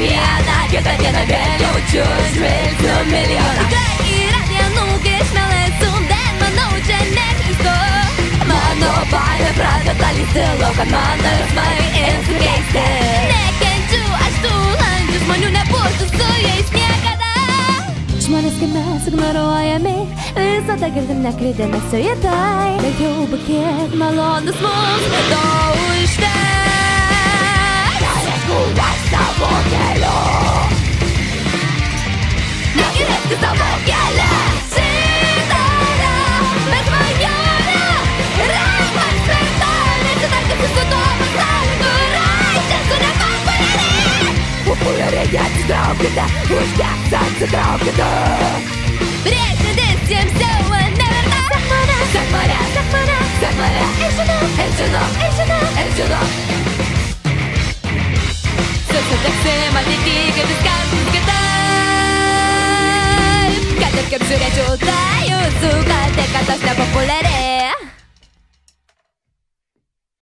vieną kitą dieną vėl jaučiu žvilgsnių milijoną Tai yra dienų, kai esu, bet manau, čia neklystu. Mano baimė pradeda lysti laukan man jausmai ims keisti Nekenčiu aš tų landžių žmonių, nebūsiu su jais niekada. Žmonės kaip mes ignoruojami, visada girdim nekreidėmėsio į tai. Bet jau būkėt malonus mums, To užteks. Когда пушка зацикровка Приятно всем сделала наверно Сахмана, Сахмана, Сахмана, Сахмана Эльжина, Эльжина, Эльжина, Эльжина Солнце так сема, ты тихо, ты скажешь, гадай Катер, как зря чудаю, сука, ты каташь на популярен